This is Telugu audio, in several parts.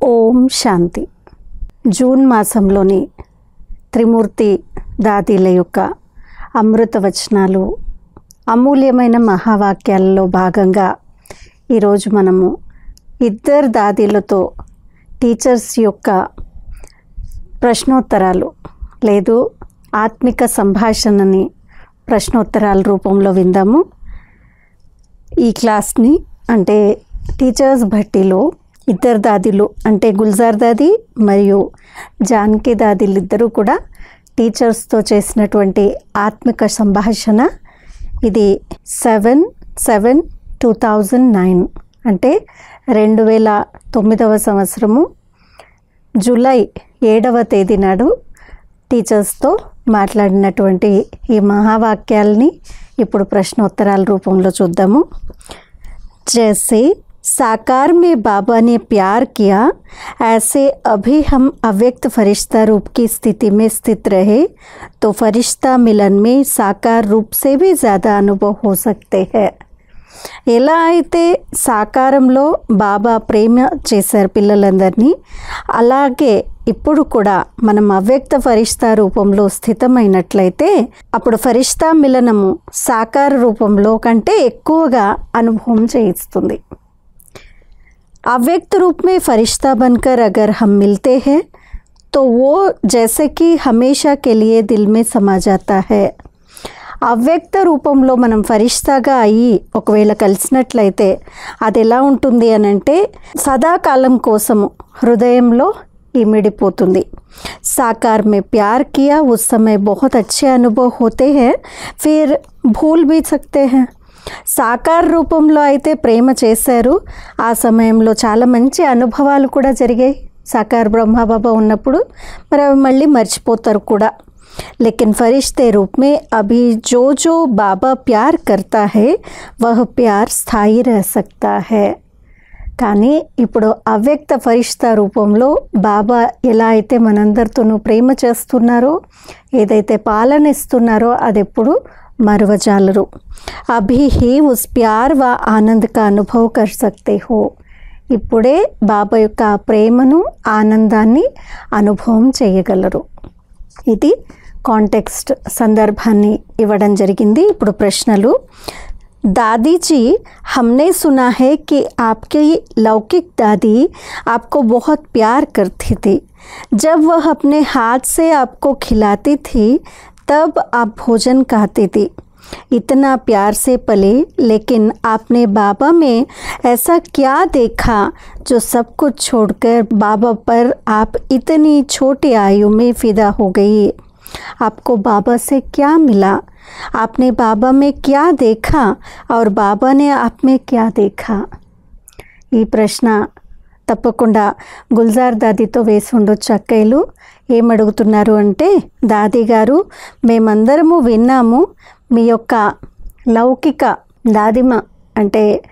ఓం శాంతి. జూన్ మాసంలోని త్రిమూర్తి దాదీల యొక్క అమృత వచనాలు అమూల్యమైన మహావాక్యాలలో భాగంగా ఈరోజు మనము ఇద్దరు దాదీలతో టీచర్స్ యొక్క ప్రశ్నోత్తరాలు లేదు ఆత్మిక సంభాషణని ప్రశ్నోత్తరాల రూపంలో విందాము. ఈ క్లాస్ని అంటే టీచర్స్ భట్టిలో ఇద్దరు దాదిలు అంటే గుల్జార్ దాది మరియు జానకి దాదీలు ఇద్దరూ కూడా టీచర్స్తో చేసినటువంటి ఆత్మిక సంభాషణ. ఇది seven seven two thousand nine అంటే రెండు వేల తొమ్మిదవ సంవత్సరము. జూలై ఏడవ తేదీ నాడు టీచర్స్తో మాట్లాడినటువంటి ఈ మహావాక్యాల్ని ఇప్పుడు ప్రశ్నోత్తరాల రూపంలో చూద్దాము. జెస్సీ साकार में बाबा ने प्यार किया ऐसे अभी हम अव्यक्त फरिश्ता रूप की स्थिति में स्थित रहे तो फरिश्ता मिलन में साकार रूप से भी ज़्यादा अनुभव हो सकते हैं ఎలా అయితే సాకారంలో బాబా ప్రేమ చేశారు పిల్లలందరినీ అలాగే ఇప్పుడు కూడా మనం అవ్యక్త ఫరిష్తా రూపంలో స్థితమైనట్లయితే అప్పుడు ఫరిష్తా మిలనము సాకార రూపంలో కంటే ఎక్కువగా అనుభవం చేయిస్తుంది अव्यक्त रूप में फरिश्ता बनकर अगर हम मिलते हैं तो वो जैसे कि हमेशा के लिए दिल में समा जाता है అవ్యక్త రూపంలో మనం ఫరిష్తాగా అయ్యి ఒకవేళ కలిసినట్లయితే అది ఎలా ఉంటుంది అని అంటే సదాకాలం కోసము హృదయంలో ఇమిడిపోతుంది साकार में प्यार किया उस समय बहुत अच्छे अनुभव होते हैं फिर भूल भी सकते हैं సాకార రూపంలో అయితే ప్రేమ చేశారు ఆ సమయంలో చాలా మంచి అనుభవాలు కూడా జరిగాయి సాకార్ బ్రహ్మబాబా ఉన్నప్పుడు మరి అవి మళ్ళీ మర్చిపోతారు కూడా लेकिन फरिश्ते रूप में अभी जो जो बाबा प्यार करता है वह प्यार स्थायी रह सकता है కానీ ఇప్పుడు అవ్యక్త ఫరిష్తా రూపంలో బాబా ఎలా అయితే మనందరితోనూ ప్రేమ చేస్తున్నారో ఏదైతే పాలన ఇస్తున్నారో అది ఎప్పుడు మరవజాలరు అభి హీ ఉస్ ప్యార్ వ ఆనంద్ కా అనుభవ్ కర్ సక్తే హో ఇప్పుడే బాబా యొక్క ఆ ప్రేమను ఆనందాన్ని అనుభవం చేయగలరు ఇది కాంటెక్స్ట్ సందర్భాన్ని ఇవ్వడం జరిగింది ఇప్పుడు ప్రశ్నలు दादी जी हमने सुना है कि आपकी लौकिक दादी आपको बहुत प्यार करती थी जब वह अपने हाथ से आपको खिलाती थी तब आप भोजन खाती थी इतना प्यार से पले लेकिन आपने बाबा में ऐसा क्या देखा जो सब कुछ छोड़कर बाबा पर आप इतनी छोटी आयु में फिदा हो गई आपको बाबा से क्या मिला आपने बाबा में क्या देखा और बाबा ने आप में क्या देखा ఈ ప్రశ్న తప్పకుండా గుల్జార్ దాదీతో వేసి ఉండొచ్చు అక్కయ్యలు ఏమడుగుతున్నారు అంటే దాది గారు మేమందరము విన్నాము మీ యొక్క లౌకిక దాదిమ అంటే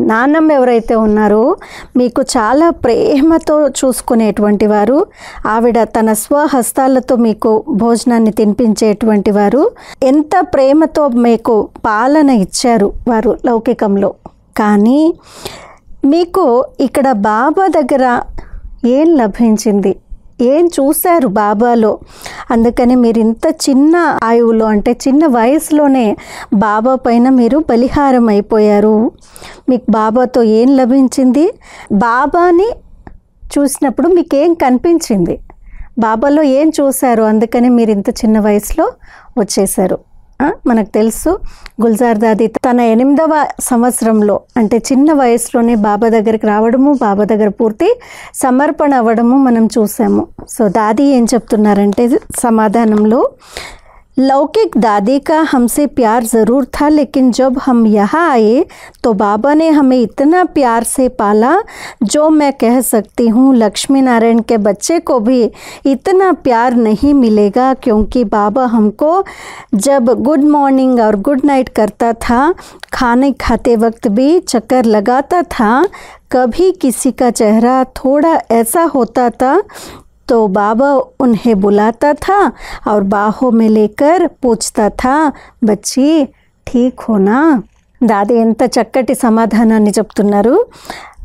నాన్నమ్మ ఎవరైతే ఉన్నారో మీకు చాలా ప్రేమతో చూసుకునేటువంటి వారు ఆవిడ తన స్వహస్తాలతో మీకు భోజనాన్ని తినిపించేటువంటి వారు ఎంత ప్రేమతో మీకు పాలన ఇచ్చారు వారు లౌకికంలో. కానీ మీకు ఇక్కడ బాబా దగ్గర ఏం లభించింది? ఏం చూశారు బాబాలో? అందుకని మీరు ఇంత చిన్న ఆయువులో అంటే చిన్న వయసులోనే బాబా పైన మీరు బలిహారం అయిపోయారు. మీకు బాబాతో ఏం లభించింది? బాబాని చూసినప్పుడు మీకేం కనిపించింది? బాబాలో ఏం చూశారు? అందుకని మీరు ఇంత చిన్న వయసులో వచ్చేసారు మనకు తెలుసు. గుల్జార్ దాది తన ఎనిమిదవ సంవత్సరంలో అంటే చిన్న వయసులోనే బాబా దగ్గరికి రావడము బాబా దగ్గర పూర్తి సమర్పణ అవ్వడము మనం చూసాము. సో దాది ఏం చెప్తున్నారంటే సమాధానంలో लौकिक दादी का हमसे प्यार ज़रूर था, लेकिन जब हम यहाँ आए तो बाबा ने हमें इतना प्यार से पाला, जो मैं कह सकती हूँ लक्ष्मी नारायण के बच्चे को भी इतना प्यार नहीं मिलेगा, क्योंकि बाबा हमको जब गुड मॉर्निंग और गुड नाइट करता था, खाने खाते वक्त भी चक्कर लगाता था, कभी किसी का चेहरा थोड़ा ऐसा होता था तो बाबा उन्हें बुलाता था और बाहों में लेकर पूछता था बच्ची ठीक हो ना దాది ఎంత చక్కటి సమాధానాన్ని చెప్తున్నారు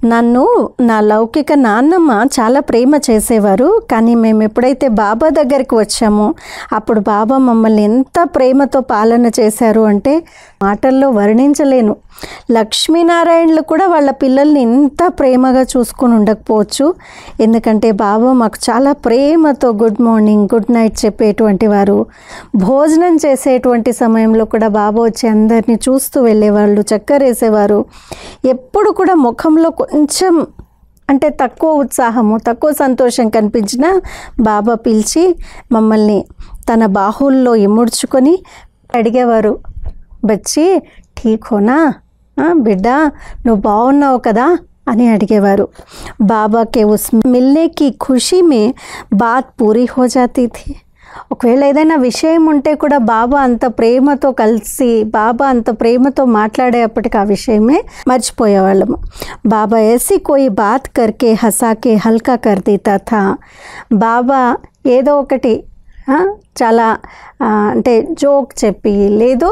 నన్ను నా లౌకిక నాన్నమ్మ చాలా ప్రేమ చేసేవారు కానీ మేము ఎప్పుడైతే బాబా దగ్గరికి వచ్చామో అప్పుడు బాబా మమ్మల్ని ఎంత ప్రేమతో పాలన చేశారు అంటే మాటల్లో వర్ణించలేను. లక్ష్మీనారాయణలు కూడా వాళ్ళ పిల్లల్ని ఇంత ప్రేమగా చూసుకొని ఉండకపోవచ్చు. ఎందుకంటే బాబా మాకు చాలా ప్రేమతో గుడ్ మార్నింగ్ గుడ్ నైట్ చెప్పేటువంటి వారు. భోజనం చేసేటువంటి సమయంలో కూడా బాబా వచ్చి అందరినీ చూస్తూ వెళ్ళేవాళ్ళు చక్కరేసేవారు. ఎప్పుడు కూడా ముఖంలో కొంచెం అంటే తక్కువ ఉత్సాహము తక్కువ సంతోషం కనిపించిన బాబా పిలిచి మమ్మల్ని తన బాహుల్లో ఇముడ్చుకొని అడిగేవారు. బచ్చి ఠీకోనా బిడ్డ నువ్వు బాగున్నావు కదా అని అడిగేవారు. బాబాకే ఉస్ మిల్నే కి ఖుషీ మే బాత్ పూరి హో జాతీ థీ. ఒకవేళ ఏదైనా విషయం ఉంటే కూడా బాబా అంత ప్రేమతో కలిసి బాబా అంత ప్రేమతో మాట్లాడేటప్పటికి ఆ విషయమే మర్చిపోయేవాళ్ళము. బాబా ఏసి కోయి బాత్ కర్కే హసాకే హల్కా కర్దీతా థా బాబా ఏదో ఒకటి చాలా అంటే జోక్ చెప్పి లేదు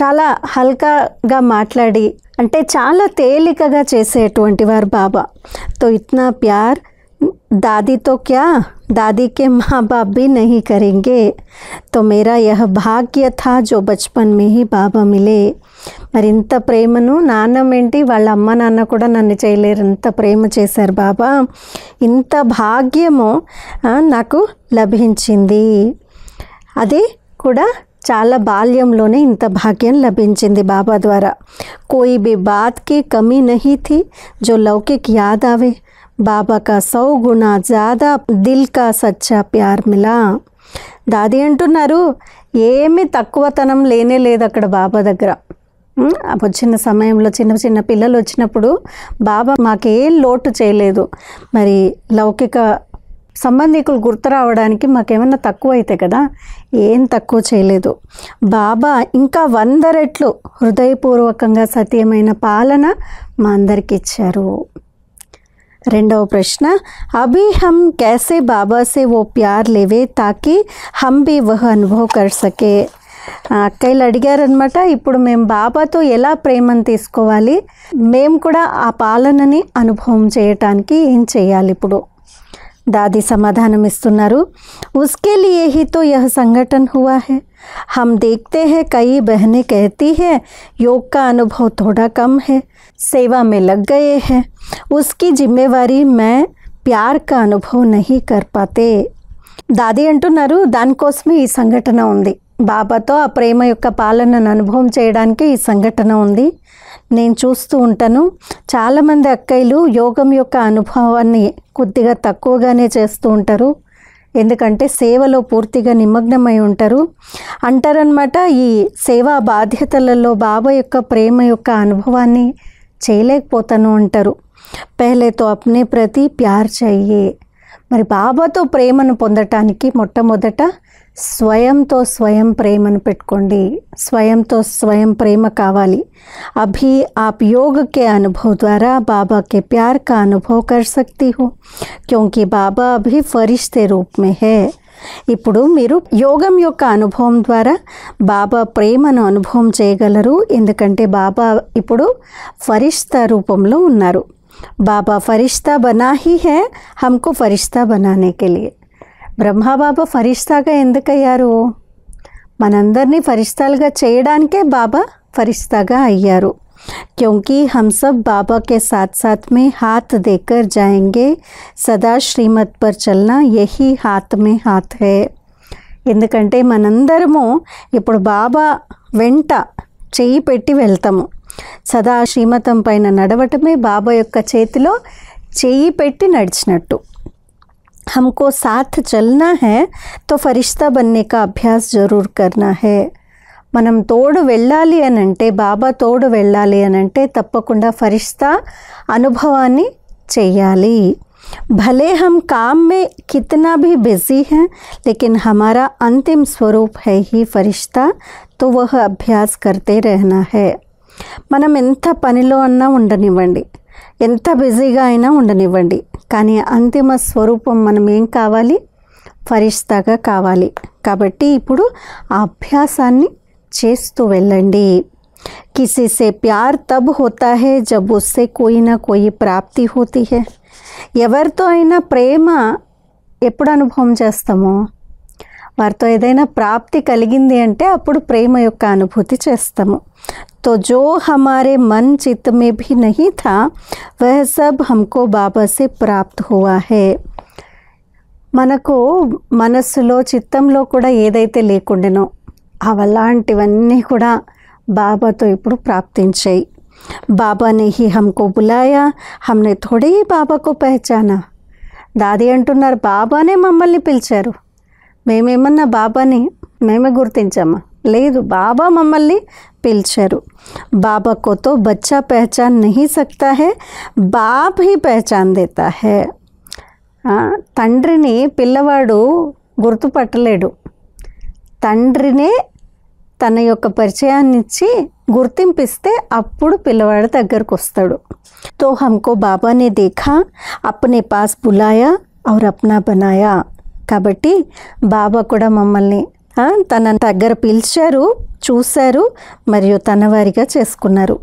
చాలా హల్కాగా మాట్లాడి అంటే చాలా తేలికగా చేసేటువంటి వారు బాబా. తో ఇత్నా ప్యార్ దాదీతో క్యా? दादी के माँ बाप भी नहीं करेंगे तो मेरा यह भाग्य था जो बचपन में ही బాబా మిలే మరి ఇంత ప్రేమను నాన్నమేంటి వాళ్ళ అమ్మ నాన్న కూడా నన్ను చేయలేరు ఇంత ప్రేమ చేశారు బాబా ఇంత భాగ్యము ఆ, నాకు లభించింది అది కూడా చాలా బాల్యంలోనే ఇంత భాగ్యం లభించింది బాబా ద్వారా కోయి బి బాత్ కి కమీ నహీ థీ జో లౌకిక్ యాద్ ఆవే బాబా కా సౌ గుణ జాదా దిల్ కా సచ్చా ప్యార్ మిలా. దాది అంటున్నారు ఏమీ తక్కువతనం లేనే లేదు అక్కడ బాబా దగ్గర. వచ్చిన సమయంలో చిన్న చిన్న పిల్లలు వచ్చినప్పుడు బాబా మాకేం లోటు చేయలేదు. మరి లౌకిక సంబంధికులు గుర్తు రావడానికి మాకేమన్నా తక్కువ అయితే కదా ఏం తక్కువ చేయలేదు. బాబా ఇంకా వంద రెట్లు హృదయపూర్వకంగా సత్యమైన పాలన మా అందరికి ఇచ్చారు రెండవ ప్రశ్న అభి హమ్ कैसे బాబా से वो प्यार लेवे ताकि हम भी वह अनुभव कर सके ఆ, అక్కయ్యలు అడిగారనమాట ఇప్పుడు మేము బాబాతో ఎలా ప్రేమను తీసుకోవాలి మేము కూడా ఆ పాలనని అనుభవం చేయటానికి ఏం చేయాలి ఇప్పుడు दादी समाधान में उसके लिए ही तो यह संगठन हुआ है। हम देखते हैं कई बहनें कहती हैं, योग का अनुभव थोड़ा कम है, सेवा में लग गए हैं। उसकी जिम्मेवारी मैं प्यार का अनुभव नहीं कर पाते। दादी अटुनार దానికోసమే संघटन उ बाबा तो आ प्रेम యొక్క పాలనను అనుభవం చేయడానికి संघटन उ నేను చూస్తూ ఉంటాను. చాలామంది అక్కయ్యలు యోగం యొక్క అనుభవాన్ని కొద్దిగా తక్కువగానే చేస్తూ ఉంటారు. ఎందుకంటే సేవలో పూర్తిగా నిమగ్నమై ఉంటారు. అంటారనమాట ఈ సేవా బాధ్యతలలో బాబా యొక్క ప్రేమ యొక్క అనుభవాన్ని చేయలేకపోతాను అంటారు. పెహలేతో అప్నే ప్రతి ప్యార్ చెయ్యే మరి బాబాతో ప్రేమను పొందటానికి మొట్టమొదట స్వయంతో స్వయం ప్రేమను పెట్టుకోండి స్వయంతో స్వయం ప్రేమ కావాలి అభి आप योग के अनुभव द्वारा बाबा के प्यार का अनुभव कर सकती हो क्योंकि बाबा अभी फरिश्ते रूप में है ఇప్పుడు మీరు యోగం యొక్క అనుభవం ద్వారా బాబా ప్రేమను అనుభవం చేయగలరు ఎందుకంటే బాబా ఇప్పుడు ఫరిష్తా రూపంలో ఉన్నారు బాబా ఫరిష్తా బనా హీ హే హమ్కు ఫరిష్తా బనానే కే లియే బ్రహ్మ బాబా ఫరిష్తాగా ఎందుకయ్యారు మనందరినీ ఫరిస్తాలుగా చేయడానికే బాబా ఫరిస్తాగా అయ్యారు क्योंकि हम सब बाबा के साथ साथ में हाथ देकर जाएंगे सदा श्रीमत पर चलना यही हाथ में हाथ है ఎందుకంటే మనందరము ఇప్పుడు బాబా వెంట చెయ్యి పెట్టి వెళ్తాము సదా శ్రీమతం పైన నడవటమే బాబా యొక్క చేతిలో చెయ్యి పెట్టి నడిచినట్టు हमको साथ चलना है तो फरिश्ता बनने का अभ्यास ज़रूर करना है మనం తోడు వెళ్ళాలి అని అంటే బాబా తోడు వెళ్ళాలి అని అంటే తప్పకుండా ఫరిష్తా అనుభవాన్ని చెయ్యాలి भले हम काम में कितना भी बिजी हैं लेकिन हमारा अंतिम स्वरूप है ही फरिश्ता तो वह अभ्यास करते रहना है మనం ఎంత పనిలో అన్నా ఉండనివ్వండి ఎంత బిజీగా అయినా ఉండనివ్వండి కానీ అంతిమ స్వరూపం మనం ఏం కావాలి ఫరిస్తాగా కావాలి కాబట్టి ఇప్పుడు ఆ అభ్యాసాన్ని చేస్తూ వెళ్ళండి किसी से प्यार तब होता है जब उससे कोई ना कोई प्राप्ति होती है ఎవరితో అయినా ప్రేమ ఎప్పుడు అనుభవం చేస్తామో వారితో ఏదైనా ప్రాప్తి కలిగింది అంటే అప్పుడు ప్రేమ యొక్క అనుభూతి చేస్తాము तो जो हमारे मन चित्त में भी नहीं था वह सब हमको बाबा से प्राप्त हुआ है మనకు మనస్సులో చిత్తంలో కూడా ఏదైతే లేకుండానో అవలాంటివన్నీ కూడా బాబాతో ఇప్పుడు ప్రాప్తించాయి బాబా ने ही हमको बुलाया हमने थोड़े ही बाबा को पहचाना దాది అంటున్నారు బాబానే మమ్మల్ని పిలిచారు मेमेमना बाबा मेमे गुर्ति बाबा मम्मी पीलचर बाबा को तो बच्चा पहचान नहीं सकता है बाप ही पहचान देता है त्रिनी पिवाड़ गुर्तपटे त्रिने तन ओक परचयानी गुर्ति अब पिवाड़ दगरकोस्ता तो हमको बाबा ने देखा अपने पास बुलाया और अपना बनाया కాబట్టి బాబా కూడా మమ్మల్ని ఆ, తన దగ్గర పిలిచారు చూశారు మరియు తన వారిగా చేసుకున్నారు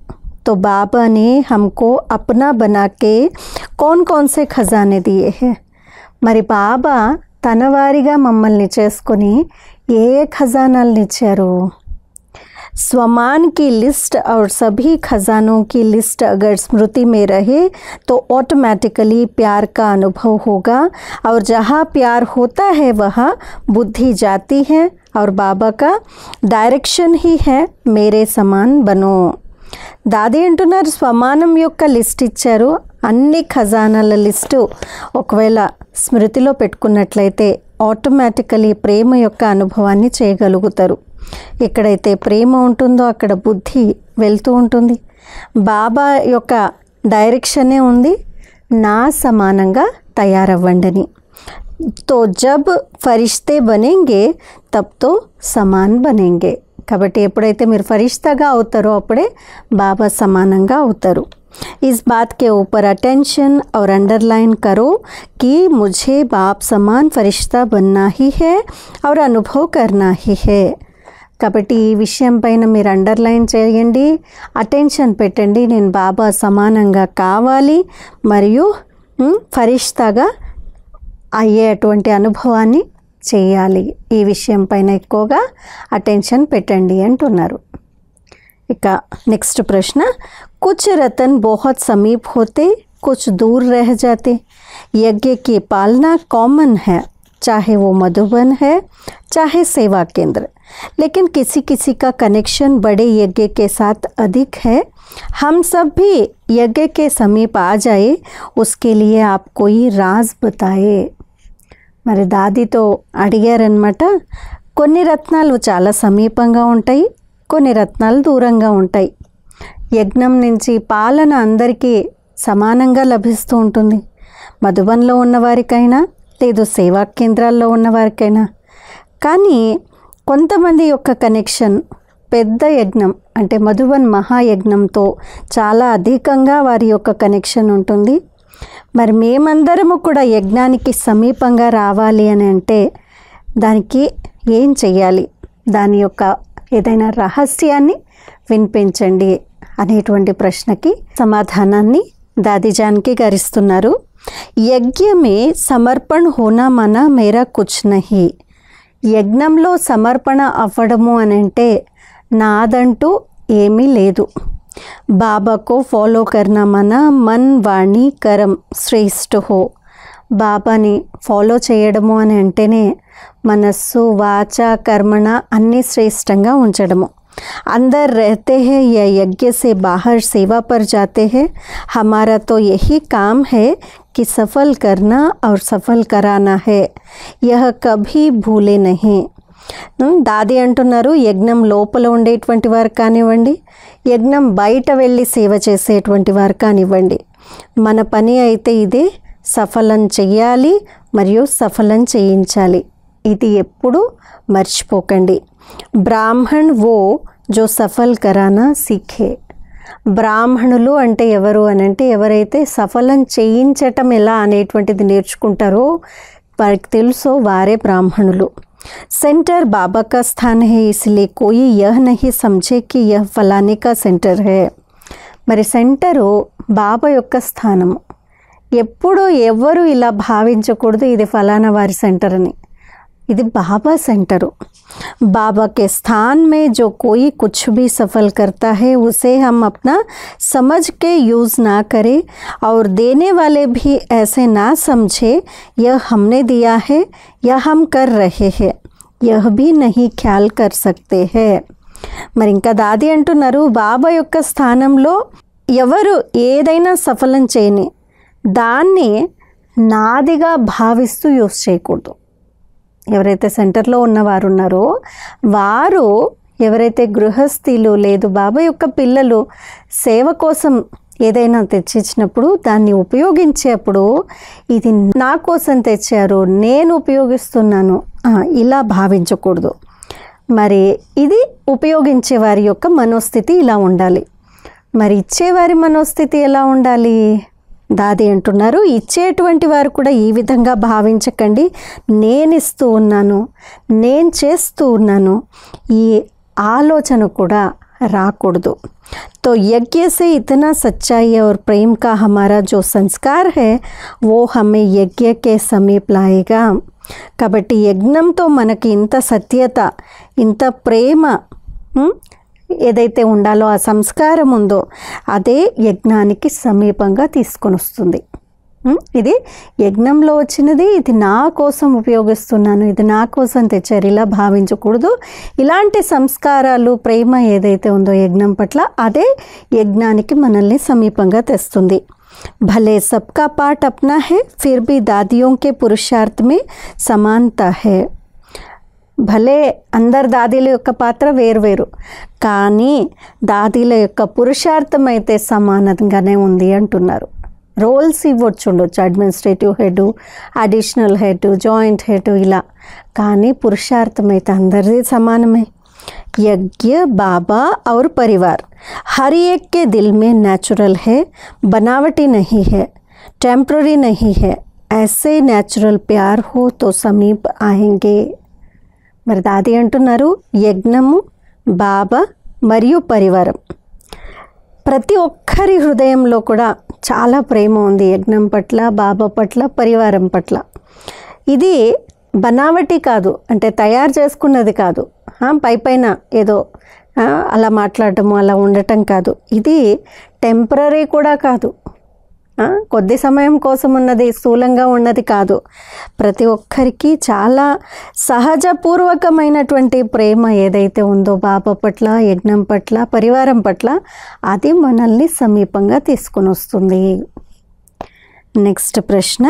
तो बाबा ने हमको अपना बना के कौन कौन से खजाने दिए हैं మరి బాబా తన వారిగా మమ్మల్ని చేసుకొని ఏ ఏ ఖజానాలను ఇచ్చారు स्वमान की लिस्ट और सभी खजानों की लिस्ट अगर स्मृति में रहे तो ऑटोमेटिकली प्यार का अनुभव होगा और जहाँ प्यार होता है वहाँ बुद्धि जाती है और बाबा का डायरेक्शन ही है मेरे समान बनो దాది అంటున్నారు స్వమానం యొక్క లిస్ట్ ఇచ్చారు అన్ని ఖజానాల లిస్టు ఒకవేళ స్మృతిలో పెట్టుకున్నట్లయితే ఆటోమేటికలీ ప్రేమ యొక్క అనుభవాన్ని చేయగలుగుతారు ఎక్కడైతే ప్రేమ ఉంటుందో అక్కడ బుద్ధి వెళ్తూ ఉంటుంది బాబా యొక్క డైరెక్షనే ఉంది నా సమానంగా తయారవ్వండని तो जब ఫరిష్తే బనేంగే తబ్ తో సమాన్ బనేంగే కాబట్టి ఎప్పుడైతే మీరు ఫరిష్తాగా అవుతారో అప్పుడే బాబా సమానంగా అవుతారు इस बात के ऊपर अटेंशन और अंडरलाइन करो कि मुझे बाप समान फरिश्ता बनना ही है और अनुभव करना ही है కాబట్టి ఈ విషయం పైన మీరు అండర్లైన్ చేయండి. అటెన్షన్ పెట్టండి. నేను బాబా సమానంగా కావాలి. మరియు ఫరిష్తాగా అయ్యేటువంటి అనుభవాన్ని చేయాలి. ఈ విషయం పైన ఎక్కువగా అటెన్షన్ పెట్టండి అంటున్నారు. ఇక నెక్స్ట్ ప్రశ్న. కుచ్ రతన్ బహుత్ సమీప్ హోతే కుచ్ దూర్ रह యజ్ఞకి పాలన కామన్ पालना चाहे वो मधुबन है चाहे सेवा केंद्र लेकिन किसी किसी का कनेक्शन बड़े यज्ञ के साथ अधिक है हम सब भी यज्ञ के समीप आ जाए उसके लिए आप कोई राज बताए మరి దాదితో అడిగారనమాట కొన్ని రత్నాలు చాలా సమీపంగా ఉంటాయి కొన్ని రత్నాలు దూరంగా ఉంటాయి యజ్ఞం నుంచి పాలన అందరికీ సమానంగా లభిస్తూ ఉంటుంది మధుబన్లో ఉన్నవారికైనా లేదు సేవా కేంద్రాల్లో ఉన్నవారికైనా. కానీ కొంతమంది యొక్క కనెక్షన్ పెద్ద యజ్ఞం అంటే మధుబన్ మహాయజ్ఞంతో చాలా అధికంగా వారి యొక్క కనెక్షన్ ఉంటుంది. మరి మేమందరము కూడా యజ్ఞానికి సమీపంగా రావాలి అని అంటే దానికి ఏం చెయ్యాలి? దాని యొక్క ఏదైనా రహస్యాన్ని వినిపించండి అనేటువంటి ప్రశ్నకి సమాధానాన్ని దాది జానకి గారిస్తున్నారు. యజ్ఞమే సమర్పణ హోనా మన మేరా కుచ్ నహి. యజ్ఞంలో సమర్పణ అవ్వడము అని అంటే నాదంటూ ఏమీ లేదు. బాబాకు ఫాలో కర్న మన మన్ వాణి కరం శ్రేష్ఠ. హో బాబాని ఫాలో చేయడము అని అంటేనే మనస్సు వాచ కర్మణ అన్నీ శ్రేష్టంగా ఉంచడము. अंदर रहते हैं या यज्ञ से बाहर सेवा पर जाते हैं हमारा तो यही काम है कि सफल करना और सफल कराना है यह कभी भूले नहीं ఉమ్, దాది అంటున్నారు యజ్ఞం లోపల ఉండేటువంటి వారు కానివ్వండి యజ్ఞం బయట వెళ్ళి సేవ చేసేటువంటి వారు కానివ్వండి మన పని అయితే ఇదే సఫలం చెయ్యాలి మరియు సఫలం చేయించాలి ఇది ఎప్పుడు మర్చిపోకండి బ్రాహ్మణ్ ఓ జో సఫల్ కరానా సీఖే బ్రాహ్మణులు అంటే ఎవరు అని అంటే ఎవరైతే సఫలం చేయించటం ఎలా అనేటువంటిది నేర్చుకుంటారో వారికి తెలుసో వారే బ్రాహ్మణులు सेंटर बाबा का स्थान है इसलिए कोई यह नहीं समझे कि यह फलाने का सेंटर है మరి సెంటరు బాబా యొక్క స్థానము ఎప్పుడు ఎవ్వరు ఇలా భావించకూడదు ఇది ఫలానా వారి సెంటర్ అని ఇది బాబా सेंटर बाबा के स्थान में जो कोई कुछ भी सफल करता है उसे हम अपना समझ के यूज़ ना करें और देने वाले भी ऐसे ना समझे यह हमने दिया है या हम कर रहे हैं यह भी नहीं ख्याल कर सकते हैं మరి ఇంకా దాది అంటున్నారు బాబా యొక్క స్థానంలో ఎవరు ఏదైనా సఫలం చేయని దాన్ని నాదిగా భావిస్తూ యూస్ చేయకూడదు ఎవరైతే సెంటర్లో ఉన్నవారు ఉన్నారో వారు ఎవరైతే గృహస్థీలు లేదు బాబా యొక్క పిల్లలు సేవ కోసం ఏదైనా తెచ్చిచ్చినప్పుడు దాన్ని ఉపయోగించేప్పుడు ఇది నా కోసం తెచ్చారు నేను ఉపయోగిస్తున్నాను ఇలా భావించకూడదు. మరి ఇది ఉపయోగించే వారి యొక్క మనోస్థితి ఇలా ఉండాలి. మరి ఇచ్చేవారి మనోస్థితి ఎలా ఉండాలి? దాది అంటున్నారు ఇచ్చేటువంటి వారు కూడా ఈ విధంగా భావించకండి నేను ఇస్తూ ఉన్నాను నేను చేస్తూ ఉన్నాను ఈ ఆలోచన కూడా రాకూడదు तो यज्ञ से इतना सच्चाई और प्रेम का हमारा जो संस्कार है वो हमें यज्ञ के समीप लाएगा కాబట్టి యజ్ఞంతో మనకి ఇంత సత్యత ఇంత ప్రేమ ఉమ్, ఏదైతే ఉండాలో ఆ సంస్కారం ఉందో అదే యజ్ఞానికి సమీపంగా తీసుకొని వస్తుంది ఉమ్, ఇది యజ్ఞంలో వచ్చినది ఇది నా కోసం ఉపయోగిస్తున్నాను ఇది నా కోసం తెచ్చారు ఇలా భావించకూడదు ఇలాంటి సంస్కారాలు ప్రేమ ఏదైతే ఉందో యజ్ఞం పట్ల అదే యజ్ఞానికి మనల్ని సమీపంగా తెస్తుంది भले सबका पाठ अपना है फिर भी दादियों के पुरुषार्थ में समानता है భలే అందరు దాదీల యొక్క పాత్ర వేరువేరు కానీ దాదీల యొక్క పురుషార్థం అయితే సమానంగానే ఉంది అంటున్నారు రోల్స్ ఇవ్వచ్చు ఉండొచ్చు administrative head additional head joint head ఇలా కానీ పురుషార్థం అయితే అందరిది సమానమే यज्ञ बाबा और परिवार हर एक के दिल में नेचुरल है बनावटी नहीं है टेम्प्ररी नहीं है ऐसे नेचुरल प्यार हो तो समीप आएंगे మరి దాది అంటున్నారు యజ్ఞము బాబా మరియు పరివారం. ప్రతి ఒక్కరి హృదయంలో కూడా చాలా ప్రేమ ఉంది యజ్ఞం పట్ల బాబా పట్ల పరివారం పట్ల. ఇది బనావటి కాదు అంటే తయారు చేసుకున్నది కాదు. పై పైన ఏదో అలా మాట్లాడటము అలా ఉండటం కాదు. ఇది టెంపరీ కూడా కాదు. కొద్ది సమయం కోసం ఉన్నది స్థూలంగా ఉన్నది కాదు. ప్రతి ఒక్కరికి చాలా సహజపూర్వకమైనటువంటి ప్రేమ ఏదైతే ఉందో బాబా పట్ల యజ్ఞం పట్ల పరివారం పట్ల అది మనల్ని సమీపంగా తీసుకుని వస్తుంది నెక్స్ట్ ప్రశ్న.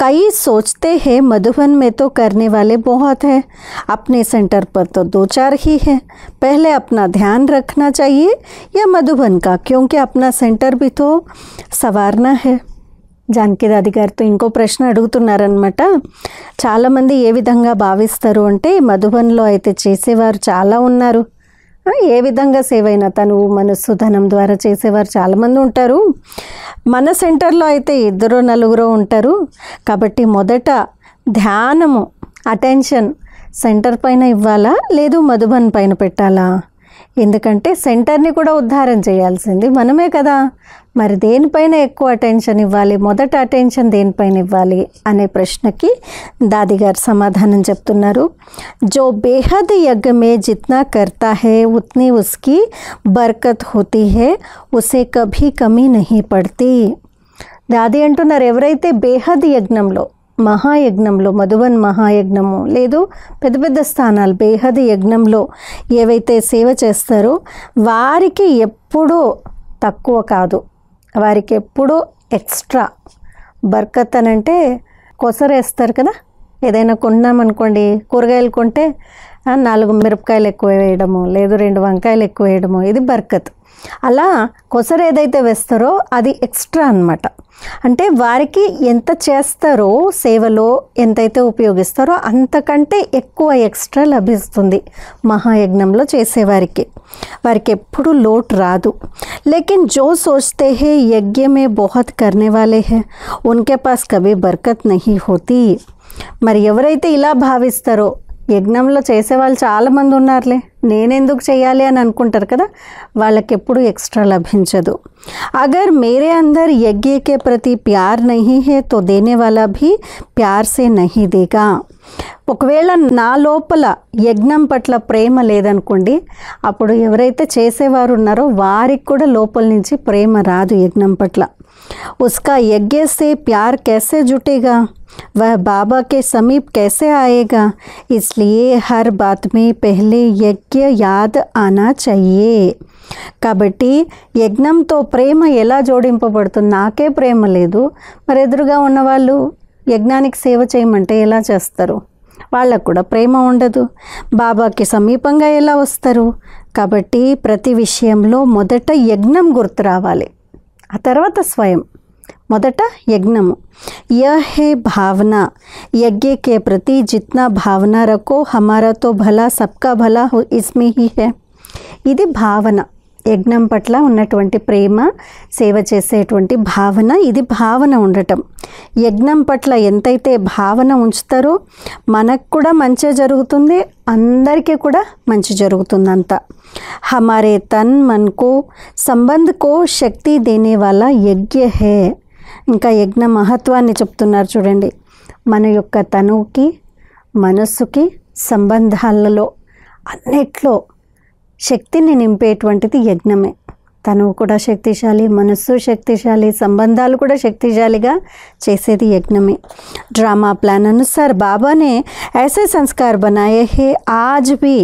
कई सोचते हैं मधुबन में तो करने वाले बहुत हैं अपने सेंटर पर तो दो चार ही हैं पहले अपना ध्यान रखना चाहिए या मधुबन का क्योंकि अपना सेंटर भी तो संवारना है జానకి దాది గారితో ఇంకో ప్రశ్న అడుగుతున్నారనమాట చాలామంది ఏ విధంగా భావిస్తారు అంటే మధుబన్లో అయితే చేసేవారు చాలా ఉన్నారు ఆ, ఏ విధంగా సేవ్ అయినా తను మనస్సు ధనం ద్వారా చేసేవారు చాలామంది ఉంటారు. మన సెంటర్లో అయితే ఇద్దరు నలుగురు ఉంటారు. కాబట్టి మొదట ధ్యానము అటెన్షన్ సెంటర్ పైన ఇవ్వాలా? లేదు మధుబన్ పైన పెట్టాలా? ఎందుకంటే సెంటర్ని కూడా ఉద్ధారం చేయాల్సింది మనమే కదా. మరి దేనిపైన ఎక్కువ అటెన్షన్ ఇవ్వాలి? మొదట అటెన్షన్ దేనిపైన ఇవ్వాలి? అనే ప్రశ్నకి దాదిగారు సమాధానం చెప్తున్నారు. జో బేహద్ యజ్ఞమే జిత్నా కర్తా హే ఉత్ని ఉస్కి బర్కత్ హోతీ హే ఉసే కభీ కమీ నహీ పడతీ. దాది అంటున్నారు ఎవరైతే బేహద్ యజ్ఞంలో మహాయజ్ఞంలో మధువన్ మహాయజ్ఞము లేదు పెద్ద పెద్ద స్థానాలు బేహది యజ్ఞంలో ఏవైతే సేవ చేస్తారో వారికి ఎప్పుడూ తక్కువ కాదు. వారికి ఎప్పుడూ ఎక్స్ట్రా. బర్కత్ అని అంటే కొసరేస్తారు కదా? ఏదైనా కొన్నామనుకోండి కూరగాయలు కొంటే నాలుగు మిరపకాయలు ఎక్కువ వేయడము లేదు రెండు వంకాయలు ఎక్కువ వేయడము ఇది బర్కత్. అలా కొసరు ఏదైతే వేస్తారో అది ఎక్స్ట్రా అనమాట అంటే వారికి ఎంత చేస్తారో సేవలో ఎంతైతే ఉపయోగిస్తారో అంతకంటే ఎక్కువ ఎక్స్ట్రా లభిస్తుంది మహాయజ్ఞంలో చేసేవారికి వారికి. ఎప్పుడు లోటు రాదు. లేకిన్ జో సోచతే హే యజ్ఞమే మే కర్నే వాలే హే. ఉన్కే పాస్ కవి బర్కత్ నహీ హోతీ. మరి ఎవరైతే ఇలా భావిస్తారో యజ్ఞంలో చేసేవాళ్ళు చాలామంది ఉన్నారులే. నేనెందుకు చేయాలి అని అనుకుంటారు కదా? వాళ్ళకి ఎప్పుడు ఎక్స్ట్రా లభించదు. అగర్ మేరే అందర్ యజ్ఞకే ప్రతి ప్యార్ నహీ హే తో దేనే వాళ్ళ భీ ప్యార్సే నహీ దేగా. ఒకవేళ నా లోపల యజ్ఞం పట్ల ప్రేమ లేదనుకోండి అప్పుడు ఎవరైతే చేసేవారు ఉన్నారో వారికి కూడా లోపల నుంచి ప్రేమ రాదు యజ్ఞం పట్ల. उसका यज्ञ से प्यार कैसे जुटेगा वह बाबा के समीप कैसे आएगा इसलिए हर बात में पहले यज्ञ याद आना चाहिए కాబట్టి యజ్ఞంతో ప్రేమ ఎలా జోడింపబడుతుంది నాకే ప్రేమ లేదు మరి ఎదురుగా ఉన్నవాళ్ళు యజ్ఞానికి సేవ చేయమంటే ఎలా చేస్తారు వాళ్ళకు కూడా ప్రేమ ఉండదు బాబాకి సమీపంగా ఎలా వస్తారు కాబట్టి ప్రతి విషయంలో మొదట యజ్ఞం గుర్తు రావాలి ఆ తర్వాత స్వయం మొదట యజ్ఞము यह है भावना यज्ञ के प्रति जितना भावना रखो हमारा तो भला सबका भला हो इसमें ही है ఇది భావన యజ్ఞం పట్ల ఉన్నటువంటి ప్రేమ సేవ చేసేటువంటి భావన ఇది భావన ఉండటం. యజ్ఞం పట్ల ఎంతైతే భావన ఉంచుతారో మనకు కూడా మంచి జరుగుతుంది అందరికీ కూడా మంచి జరుగుతుంది హమారే తన్ మన్కో సంబంధకో శక్తి దేనే వాళ్ళ యజ్ఞ హే. ఇంకా యజ్ఞ మహత్వాన్ని చెప్తున్నారు చూడండి. మన యొక్క తనువుకి మనస్సుకి సంబంధాలలో అన్నిట్లో శక్తిని నింపేటువంటిది యజ్ఞమే తను కూడా శక్తిశాలి మనస్సు శక్తిశాలి సంబంధాలు కూడా శక్తిశాలిగా చేసేది యజ్ఞమే ड्रामा प्लान अनुसार बाबा ने ऐसे संस्कार बनाए हैं आज भी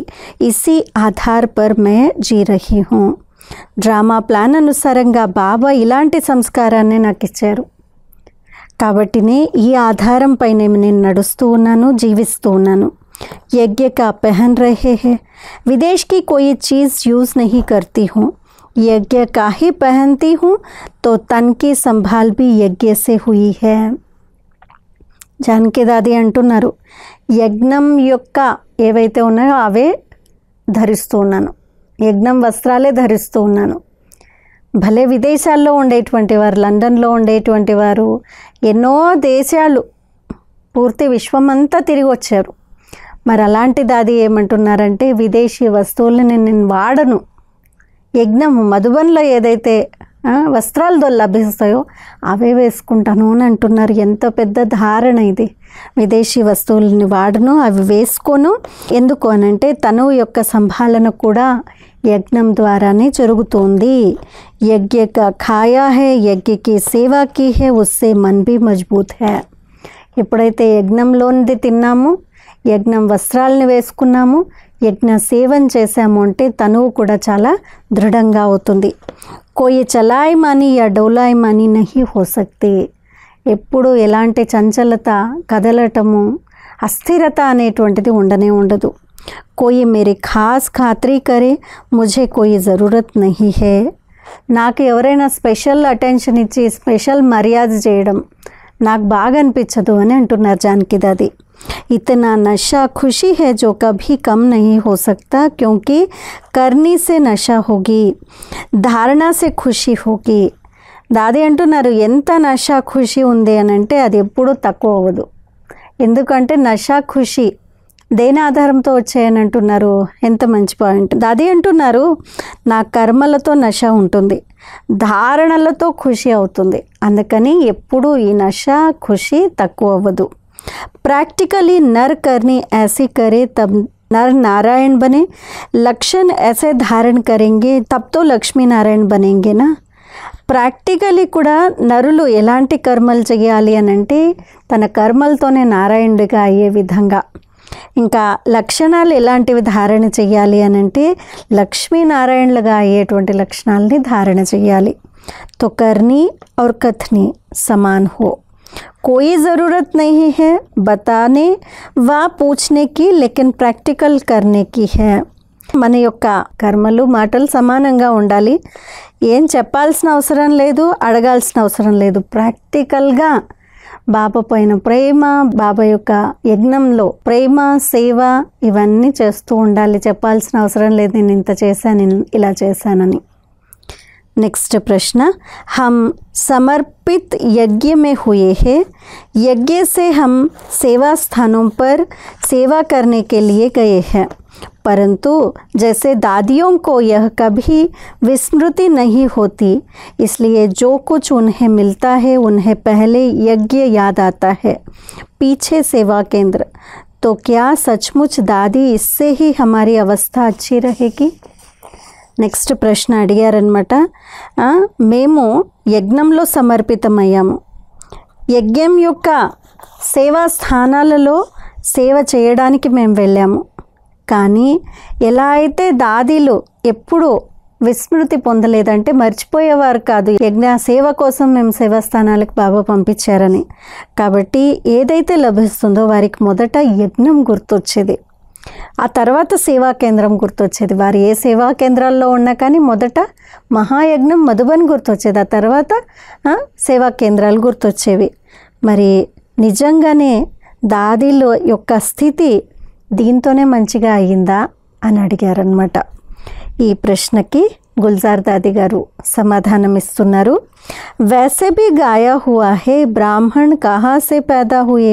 इसी आधार पर मैं जी रही हूँ డ్రామా ప్లాన్ అనుసారంగా బాబా ఇలాంటి సంస్కారాన్ని నాకు ఇచ్చారు కాబట్టినే ఈ ఆధారం పైన నేను నడుస్తూ ఉన్నాను జీవిస్తూ ఉన్నాను यज्ञ का पहन रहे हैं विदेश की कोई चीज़ यूज़ नहीं करती हूँ यज्ञ का ही पहनती हूँ तो तन की संभाल भी यज्ञ से हुई है జానకి దాది అంటున్నారు యజ్ఞం యొక్క ఏవైతే ఉన్నాయో అవే ధరిస్తూ ఉన్నాను యజ్ఞం వస్త్రాలే ధరిస్తూ ఉన్నాను భలే విదేశాల్లో ఉండేటువంటి వారు లండన్లో ఉండేటువంటి వారు ఎన్నో దేశాలు పూర్తి విశ్వమంతా తిరిగి వచ్చారు మరి అలాంటి దాది ఏమంటున్నారంటే విదేశీ వస్తువులను నేను వాడను. యజ్ఞం మధుబన్లో ఏదైతే వస్త్రాలతో లభిస్తాయో అవే వేసుకుంటాను అని అంటున్నారు. ఎంత పెద్ద ధారణ ఇది. విదేశీ వస్తువులని వాడను అవి వేసుకోను. ఎందుకు అనంటే తను యొక్క సంభాలన కూడా యజ్ఞం ద్వారానే జరుగుతుంది. యజ్ఞ ఖాయా హే యజ్ఞకి సేవాకి హే ఉస్సే మన్ భీ మజ్బూత్ హే. ఎప్పుడైతే యజ్ఞంలోనిది తిన్నాము యజ్ఞం వస్త్రాలను వేసుకున్నాము యజ్ఞ సేవం చేశాము అంటే తనువు కూడా చాలా దృఢంగా అవుతుంది. కోయి చలాయి మాని యా డౌలాయి మాని నహి హోసక్తి ఎప్పుడు ఎలాంటి చంచలత కదలటము అస్థిరత అనేటువంటిది ఉండనే ఉండదు. కోయి మేరీ ఖాస్ ఖాతరీ కరే ముజే కోయి జరూరత్ నహి హే. నాకు ఎవరైనా స్పెషల్ అటెన్షన్ ఇచ్చి స్పెషల్ మర్యాద చేయడం నాకు బాగా అనిపించదు అని అంటున్నారు జానకి దాది. ఇతనా నషా ఖుషి హే జో కభీ కమ్ నహీ హో సక్తా క్యూంకి కర్నీ సే నషా హోగి ధారణ సే ఖుషి హోగి. దాది అంటున్నారు ఎంత నషా ఖుషి ఉంది అని అంటే అది ఎప్పుడూ తక్కువ అవ్వదు. ఎందుకంటే నషా ఖుషి దేని ఆధారంతో వచ్చాయని అంటున్నారు? ఎంత మంచి పాయింట్. దాది అంటున్నారు నా కర్మలతో నష ఉంటుంది. ధారణలతో ఖుషి అవుతుంది అందుకని ఎప్పుడు ఈ నష ఖుషి తక్కువ అవ్వదు प्रैक्टिकली नर करनी ऐसी करे तब नर नारायण बने लक्षण ऐसे धारण करेंगे तब तो लक्ष्मी नारायण बनेंगे ना ప్రాక్టికలీ కూడా నరులు ఎలాంటి కర్మలు చేయాలి అని అంటే తన కర్మలతోనే నారాయణుడిగా అయ్యే విధంగా ఇంకా లక్షణాలు ఎలాంటివి ధారణ చేయాలి అని అంటే లక్ష్మీనారాయణలుగా అయ్యేటువంటి లక్షణాలని ధారణ చేయాలి तो करनी और कथनी समान हो कोई ज़रूरत नहीं है बताने व पूछने की लेकिन प्रैक्टिकल करने की है మన యొక్క కర్మలు మాటలు సమానంగా ఉండాలి ఏం చెప్పాల్సిన అవసరం లేదు అడగాల్సిన అవసరం లేదు ప్రాక్టికల్గా బాబా పైన ప్రేమ బాబా యొక్క యజ్ఞంలో ప్రేమ సేవ ఇవన్నీ చేస్తూ ఉండాలి చెప్పాల్సిన అవసరం లేదు నేను ఇంత చేశాను నేను ఇలా చేశానని नेक्स्ट प्रश्न हम समर्पित यज्ञ में हुए हैं यज्ञ से हम सेवा स्थानों पर सेवा करने के लिए गए हैं परंतु जैसे दादियों को यह कभी विस्मृति नहीं होती इसलिए जो कुछ उन्हें मिलता है उन्हें पहले यज्ञ याद आता है पीछे सेवा केंद्र तो क्या सचमुच दादी इससे ही हमारी अवस्था अच्छी रहेगी నెక్స్ట్ ప్రశ్న అడిగారనమాట ఆ, మేము యజ్ఞంలో సమర్పితమయ్యాము యజ్ఞం యొక్క సేవా స్థానాలలో సేవ చేయడానికి మేము వెళ్ళాము కానీ ఎలా అయితే దాదీలు ఎప్పుడు విస్మృతి పొందలేదంటే మర్చిపోయేవారు కాదు. యజ్ఞ సేవ కోసం మేము సేవా స్థానాలకు బాబా పంపించారని. కాబట్టి ఏదైతే లభిస్తుందో వారికి మొదట యజ్ఞం గుర్తొచ్చేది. ఆ తర్వాత సేవా కేంద్రం గుర్తొచ్చేది. వారు ఏ సేవా కేంద్రాల్లో ఉన్నా కానీ మొదట మహాయజ్ఞం మధుబన్ గుర్తొచ్చేది. ఆ తర్వాత సేవా కేంద్రాలు గుర్తొచ్చేవి. మరి నిజంగానే దాదిలో యొక్క స్థితి దీంతోనే మంచిగా అయ్యిందా అని అడిగారనమాట ఈ ప్రశ్నకి గుల్జార్ దాది గారు సమాధానం ఇస్తున్నారు वैसे भी गाया हुआ है ब्राह्मण कहाँ से पैदा हुए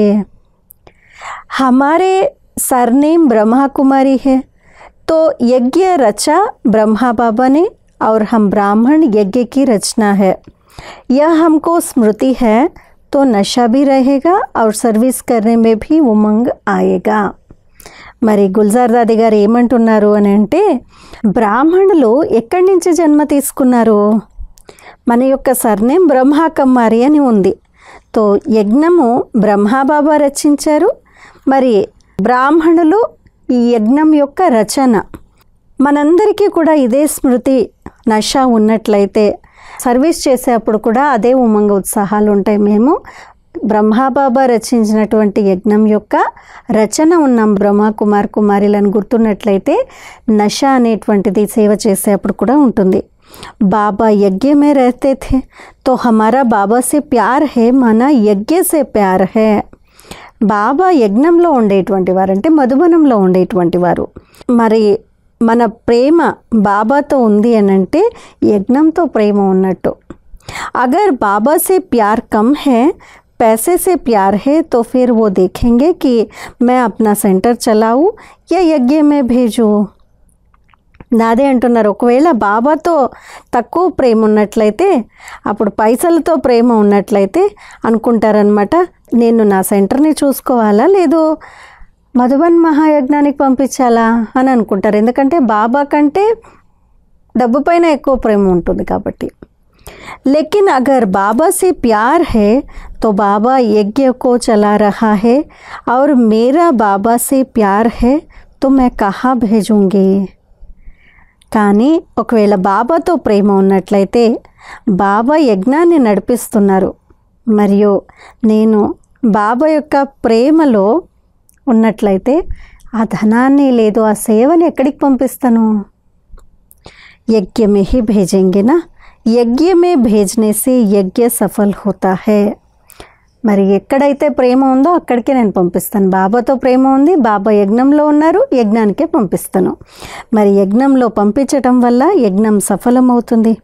हमारे सरनेम ब्रह्मा कुमारी है तो यज्ञ रचा ब्रह्मा बाबा ने और हम ब्राह्मण यज्ञ की रचना है यह हमको स्मृति है तो नशा भी रहेगा और सर्विस करने में भी उमंग आएगा మరి గుల్జార్ దాది గారు ఏమంటున్నారు అని అంటే బ్రాహ్మణులు ఎక్కడి నుంచి జన్మ తీసుకున్నారు? మన యొక్క సర్నేం బ్రహ్మాకమ్మారి అని ఉంది. తో యజ్ఞము బ్రహ్మాబాబా రచించారు. మరి బ్రాహ్మణులు ఈ యజ్ఞం యొక్క రచన. మనందరికీ కూడా ఇదే స్మృతి నష ఉన్నట్లయితే సర్వీస్ చేసేటప్పుడు కూడా అదే ఉమంగ ఉత్సాహాలు ఉంటాయి. మేము బ్రహ్మాబాబా రచించినటువంటి యజ్ఞం యొక్క రచన ఉన్నాం బ్రహ్మ కుమార్ కుమారిలను గుర్తున్నట్లయితే నష అనేటువంటిది సేవ చేసేటప్పుడు కూడా ఉంటుంది बाबा यज्ञ में रहते थे तो हमारा बाबा से प्यार है माना यज्ञ से प्यार है బాబా యజ్ఞంలో ఉండేటువంటి వారు అంటే మధుబనంలో ఉండేటువంటి వారు మరి మన ప్రేమ బాబాతో ఉంది అని అంటే యజ్ఞంతో ప్రేమ ఉన్నట్టు अगर बाबा से प्यार कम है पैसे से प्यार है तो फिर वो देखेंगे कि मैं अपना सेंटर चलाऊं या यज्ञ में भेजूं నాదే అంటున్నారు ఒకవేళ బాబాతో తక్కువ ప్రేమ ఉన్నట్లయితే అప్పుడు పైసలతో ప్రేమ ఉన్నట్లయితే అనుకుంటారనమాట నేను నా సెంటర్ని చూసుకోవాలా లేదు మధుబన్ మహాయజ్ఞానికి పంపించాలా అని అనుకుంటారు ఎందుకంటే బాబా కంటే డబ్బు పైన ఎక్కువ ప్రేమ ఉంటుంది కాబట్టి लेकिन अगर बाबा से प्यार है तो बाबा यज्ञ को चला रहा है और मेरा बाबा से प्यार है तो मैं कहाँ भेजूंगी కానీ ఒకవేళ బాబాతో ప్రేమ ఉన్నట్లయితే బాబా యజ్ఞాన్ని నడిపిస్తున్నారు మరియు నేను బాబా యొక్క ప్రేమలో ఉన్నట్లయితే ఆ ధనాన్ని లేదు ఆ సేవని ఎక్కడికి పంపిస్తాను यज्ञ में ही भेजेंगे ना यज्ञ में भेजने से यज्ञ सफल होता है మరి ఎక్కడైతే ప్రేమ ఉందో అక్కడికే నేను పంపిస్తాను బాబాతో ప్రేమ ఉంది బాబా యజ్ఞంలో ఉన్నారు యజ్ఞానికే పంపిస్తాను మరి యజ్ఞంలో పంపించటం వల్ల యజ్ఞం సఫలమవుతుంది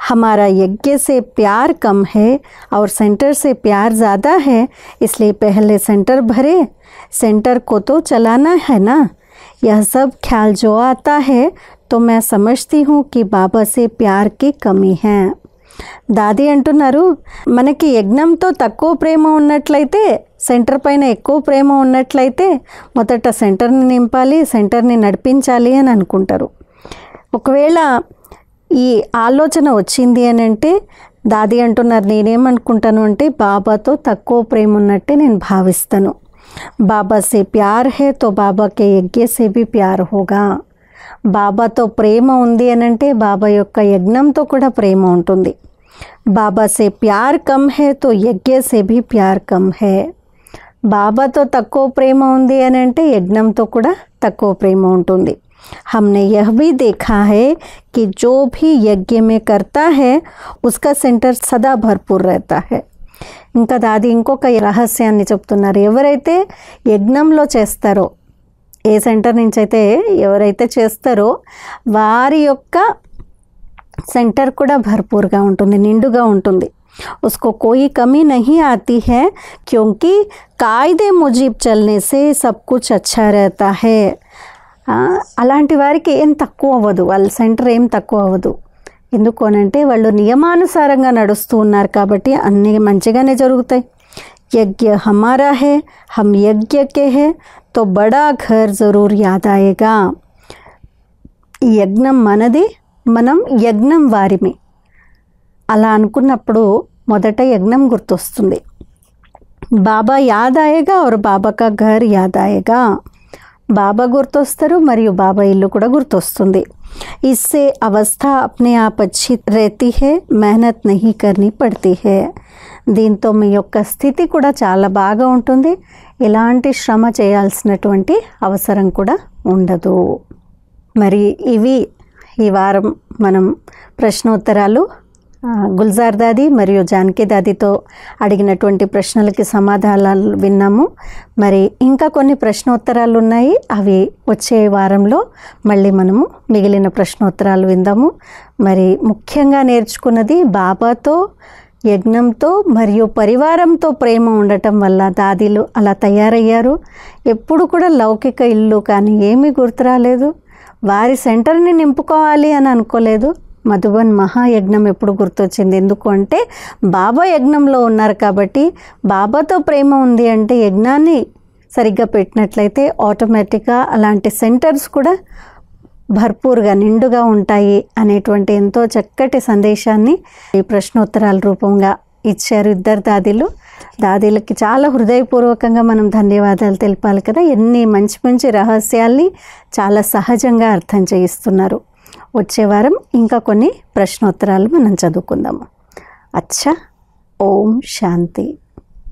हमारा यज्ञ से प्यार कम है और सेंटर से प्यार ज़्यादा है इसलिए पहले सेंटर भरे सेंटर को तो चलाना है ना यह सब ख्याल जो आता है తో मैं సమజతీ హూ కి బాబా సే కమీ హై దాది అంటున్నారు మనకి యజ్ఞంతో తక్కువ ప్రేమ ఉన్నట్లయితే సెంటర్ పైన ఎక్కువ ప్రేమ ఉన్నట్లయితే మొదట సెంటర్ని నింపాలి సెంటర్ని నడిపించాలి అని అనుకుంటారు ఒకవేళ ఈ ఆలోచన వచ్చింది అని అంటే దాది అంటున్నారు నేనేమనుకుంటాను అంటే బాబాతో తక్కువ ప్రేమ ఉన్నట్టే నేను భావిస్తాను బాబా సే ప్యార్ హే తో బాబాకే యజ్ఞ సే బి ప్యార్ హోగా బాబాతో ప్రేమ ఉంది అని అంటే బాబా యొక్క యజ్ఞంతో కూడా ప్రేమ ఉంటుంది బాబా సే ప్యార్ కమ్ హే తో యజ్ఞ సే భీ ప్యార్ కమ్ హే బాబాతో తక్కువ ప్రేమ ఉంది అని అంటే యజ్ఞంతో కూడా తక్కువ ప్రేమ ఉంటుంది हमने यह भी देखा है कि जो भी यज्ञ में करता है उसका सेंटर सदा भरपूर रहता है ఇంకా దాది ఇంకొక రహస్యాన్ని చెప్తున్నారు ఎవరైతే యజ్ఞంలో చేస్తారో ఏ సెంటర్ నుంచి అయితే ఎవరైతే చేస్తారో వారి యొక్క सेंटर కూడా భర్పూర్గా ఉంటుంది నిండుగా ఉంటుంది उसको कोई कमी नहीं आती है क्योंकि कायदे मुजीब चलने से सब कुछ अच्छा रहता है ఆ, అలాంటి వారికి ఏం తక్కువ అవ్వదు వాళ్ళ సెంటర్ ఏం తక్కువ అవ్వదు ఎందుకు అనంటే వాళ్ళు నియమానుసారంగా నడుస్తూ ఉన్నారు కాబట్టి అన్నీ మంచిగానే జరుగుతాయి యజ్ఞ హమారా హే హమ్ యజ్ఞ కే హే తో బడా ఘర్ జరూర్ యాద్ ఆయేగా ఈ యజ్ఞం మనది మనం యజ్ఞం వారిమి అలా అనుకున్నప్పుడు మొదట యజ్ఞం గుర్తొస్తుంది బాబా యాద్ ఆయేగా और బాబా కా ఘర్ యాద్ ఆయేగా బాబా గుర్తొస్తారు మరియు బాబా ఇల్లు కూడా గుర్తొస్తుంది ఇస్సే అవస్థ అప్నే ఆప్ అచ్చి रहती है मेहनत नहीं करनी पड़ती है దీంతో మీ యొక్క స్థితి కూడా చాలా బాగా ఉంటుంది. ఎలాంటి శ్రమ చేయాల్సినటువంటి అవసరం కూడా ఉండదు. మరి ఇవి ఈ వారం మనం ప్రశ్నోత్తరాలు గుల్జార్ దాది మరియు జానకి దాదితో అడిగినటువంటి ప్రశ్నలకి సమాధానాలు విన్నాము. మరి ఇంకా కొన్ని ప్రశ్నోత్తరాలు ఉన్నాయి. అవి వచ్చే వారంలో మళ్ళీ మనము మిగిలిన ప్రశ్నోత్తరాలు విందాము. మరి ముఖ్యంగా నేర్చుకున్నది బాబాతో యజ్ఞంతో మరియు పరివారంతో ప్రేమ ఉండటం వల్ల దాదీలు అలా తయారయ్యారు. ఎప్పుడు కూడా లౌకిక ఇల్లు కానీ ఏమీ గుర్తు రాలేదు వారి సెంటర్ని నింపుకోవాలి అని అనుకోలేదు. మధుబన్ మహాయజ్ఞం ఎప్పుడు గుర్తొచ్చింది? ఎందుకు అంటే బాబా యజ్ఞంలో ఉన్నారు కాబట్టి బాబాతో ప్రేమ ఉంది అంటే యజ్ఞాన్ని సరిగ్గా పెట్టినట్లయితే ఆటోమేటిక్గా అలాంటి సెంటర్స్ కూడా భర్పూర్గా నిండుగా ఉంటాయి అనేటువంటి ఎంతో చక్కటి సందేశాన్ని ఈ ప్రశ్నోత్తరాల రూపంగా ఇచ్చారు ఇద్దరు దాదీలు. దాదీలకి చాలా హృదయపూర్వకంగా మనం ధన్యవాదాలు తెలిపాలి కదా. ఎన్ని మంచి మంచి రహస్యాల్ని చాలా సహజంగా అర్థం చేయిస్తున్నారు. వచ్చే వారం ఇంకా కొన్ని ప్రశ్నోత్తరాలు మనం చదువుకుందాము. అచ్చా ఓం శాంతి.